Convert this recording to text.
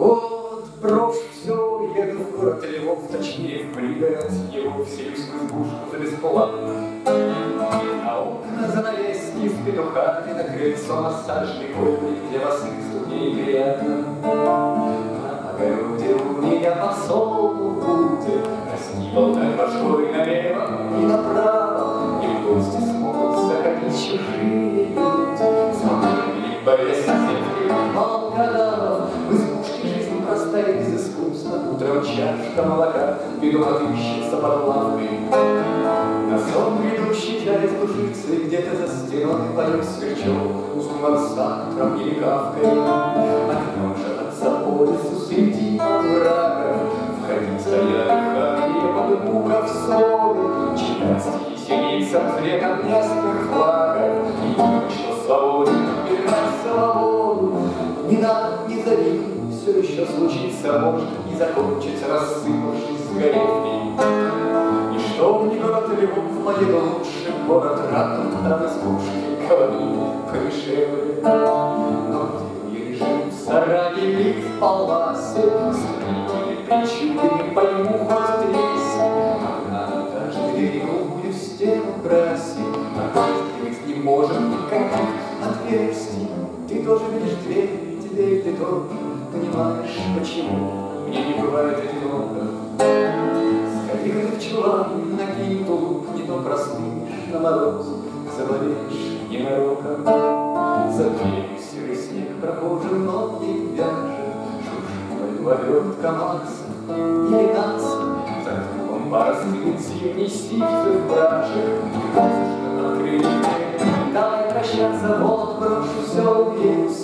Вот брошь все, еду в город Львов, точнее в пригород его, в сельскую избушку за бесплатно. А окна занавески с петухами на крыльцо массажный коврик для босых ступней приятно. На огороде у меня посол будет расти болтай башкой налево и направо, и в гости смогут заходить чужие чашка молока, беду отыщется под лавкой. На сон грядущий душится, и где-то за стеной поет сверчок, от завтром или кавкой. Окном шататься по лесу среди оврагов, входить стоят дыхание под буков соли, читать стихи сирийцам цветом местных флагов, и думать, что свободен, еще случится, может, и закончится, рассыпавшись с горевней. И что мне город Львов, поеду лучше город Ратов, там избушки говорили подешевле. Но где я лежу в сарае или в паласе, Строители причудами пойму хоть тресни, Одна этаж дверью будет в стену красить, А быть не может никаких отверстий. Ты тоже видишь дверь, теперь ты тоже понимаешь, почему мне не бывает одиноко. Сходи-ка ты в чулан, накинь тулуп, не то простынешь на мороз, заболеешь ненароком. За дверью серый снег прохожим ноги вяжет, шуршит вовет КамАЗ или НАЦ. За клубом пара стынет зимний сивцев бражек, на крылья Давай прощаться, вот